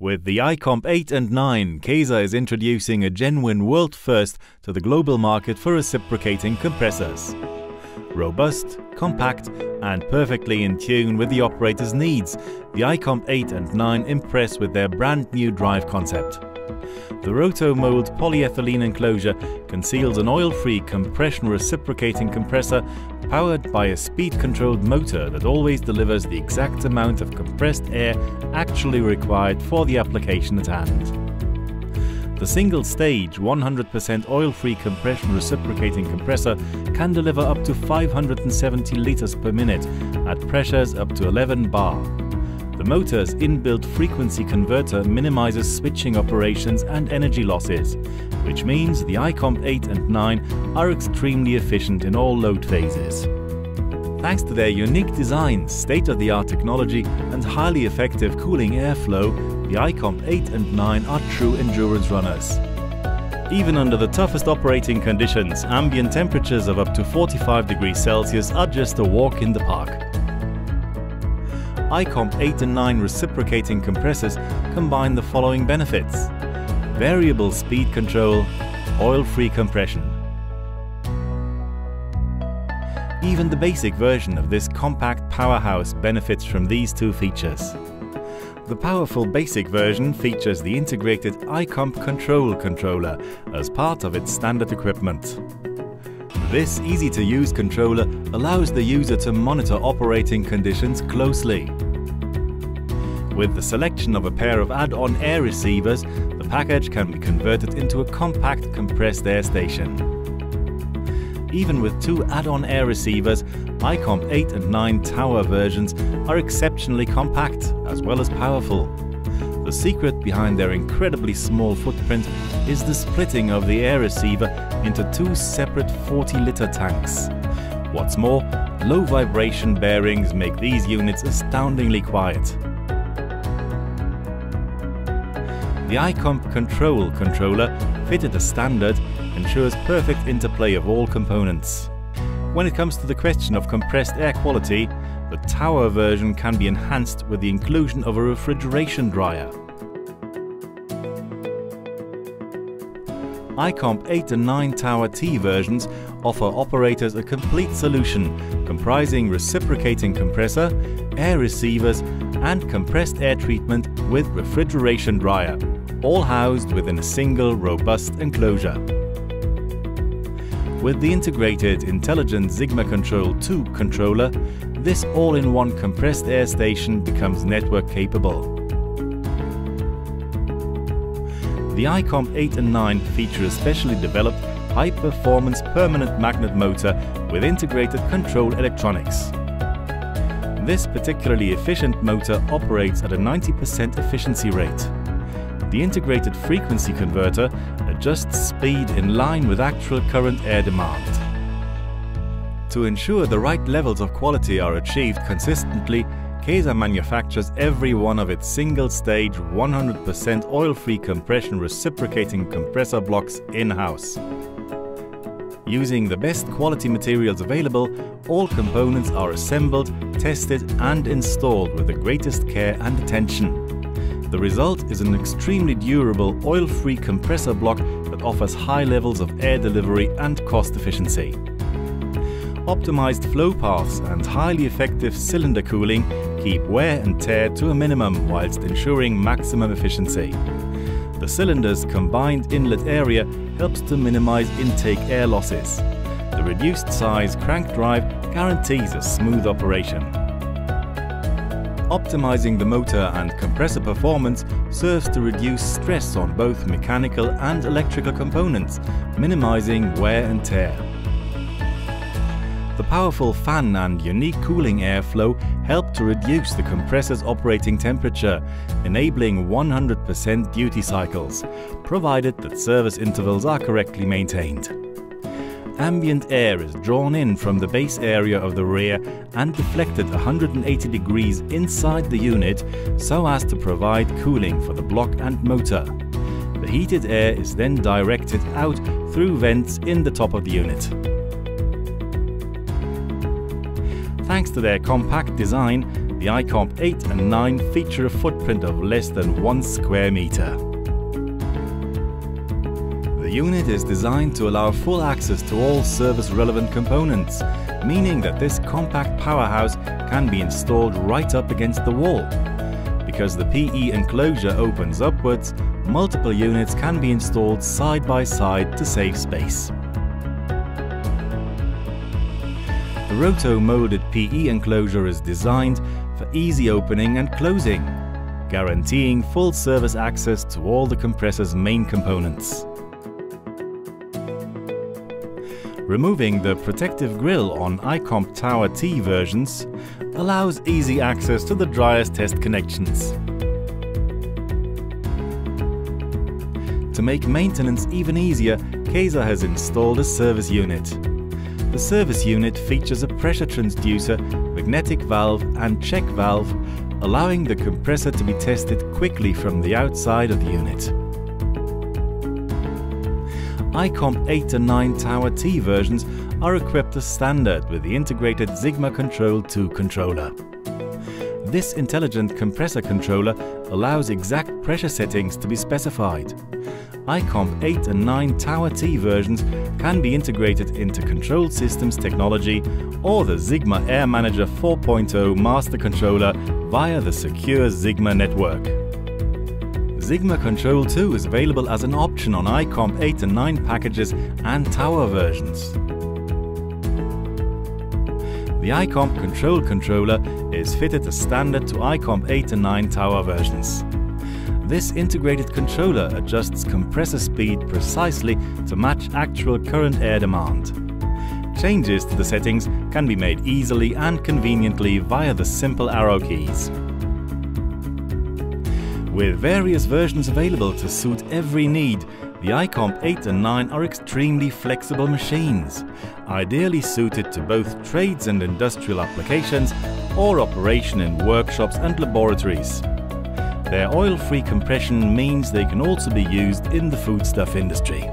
With the iComp 8 and 9, Kaeser is introducing a genuine world first to the global market for reciprocating compressors. Robust, compact, and perfectly in tune with the operator's needs, the iComp 8 and 9 impress with their brand new drive concept. The Rotomold polyethylene enclosure conceals an oil-free compression reciprocating compressor powered by a speed-controlled motor that always delivers the exact amount of compressed air actually required for the application at hand. The single-stage 100% oil-free compression reciprocating compressor can deliver up to 570 liters per minute at pressures up to 11 bar the motor's inbuilt frequency converter minimizes switching operations and energy losses, which means the iComp 8 and 9 are extremely efficient in all load phases. Thanks to their unique design, state-of-the-art technology and highly effective cooling airflow, the iComp 8 and 9 are true endurance runners. Even under the toughest operating conditions, ambient temperatures of up to 45 degrees Celsius are just a walk in the park iComp 8 and 9 reciprocating compressors combine the following benefits. Variable speed control, oil-free compression. Even the basic version of this compact powerhouse benefits from these two features. The powerful basic version features the integrated iComp Control controller as part of its standard equipment. This easy-to-use controller allows the user to monitor operating conditions closely. With the selection of a pair of add-on air receivers, the package can be converted into a compact compressed air station. Even with two add-on air receivers, iComp 8 and 9 tower versions are exceptionally compact as well as powerful. The secret behind their incredibly small footprint is the splitting of the air receiver into two separate 40-litre tanks. What's more, low vibration bearings make these units astoundingly quiet. The iComp Control controller, fitted as standard, ensures perfect interplay of all components. When it comes to the question of compressed air quality, the tower version can be enhanced with the inclusion of a refrigeration dryer. iComp 8 and 9 Tower T versions offer operators a complete solution comprising reciprocating compressor, air receivers and compressed air treatment with refrigeration dryer, all housed within a single robust enclosure. With the integrated intelligent Sigma Control 2 controller, this all-in-one compressed air station becomes network capable. The iComp 8 and 9 feature a specially developed high-performance permanent magnet motor with integrated control electronics. This particularly efficient motor operates at a 90% efficiency rate. The integrated frequency converter adjusts speed in line with actual current air demand. To ensure the right levels of quality are achieved consistently, Kaeser manufactures every one of its single-stage 100% oil-free compression reciprocating compressor blocks in-house. Using the best quality materials available, all components are assembled, tested and installed with the greatest care and attention. The result is an extremely durable oil-free compressor block that offers high levels of air delivery and cost efficiency optimized flow paths and highly effective cylinder cooling keep wear and tear to a minimum whilst ensuring maximum efficiency. The cylinder's combined inlet area helps to minimize intake air losses. The reduced size crank drive guarantees a smooth operation. Optimizing the motor and compressor performance serves to reduce stress on both mechanical and electrical components, minimizing wear and tear. The powerful fan and unique cooling airflow help to reduce the compressor's operating temperature, enabling 100% duty cycles, provided that service intervals are correctly maintained. Ambient air is drawn in from the base area of the rear and deflected 180 degrees inside the unit so as to provide cooling for the block and motor. The heated air is then directed out through vents in the top of the unit. Thanks to their compact design, the iComp 8 and 9 feature a footprint of less than 1 square meter. The unit is designed to allow full access to all service-relevant components, meaning that this compact powerhouse can be installed right up against the wall. Because the PE enclosure opens upwards, multiple units can be installed side by side to save space. The roto-molded PE enclosure is designed for easy opening and closing, guaranteeing full service access to all the compressor's main components. Removing the protective grille on iComp Tower T versions allows easy access to the dryer's test connections. To make maintenance even easier, Kaeser has installed a service unit. The service unit features a pressure transducer, magnetic valve and check valve, allowing the compressor to be tested quickly from the outside of the unit. iComp 8 and 9 Tower T versions are equipped as standard with the integrated Sigma Control 2 controller. This intelligent compressor controller allows exact pressure settings to be specified, iComp 8 and 9 Tower T versions can be integrated into Control Systems technology or the Sigma Air Manager 4.0 master controller via the secure Sigma network. Sigma Control 2 is available as an option on iComp 8 and 9 packages and Tower versions. The iComp Control controller is fitted as standard to iComp 8 and 9 Tower versions. This integrated controller adjusts compressor speed precisely to match actual current air demand. Changes to the settings can be made easily and conveniently via the simple arrow keys. With various versions available to suit every need, the iComp 8 and 9 are extremely flexible machines, ideally suited to both trades and industrial applications or operation in workshops and laboratories. Their oil-free compression means they can also be used in the foodstuff industry.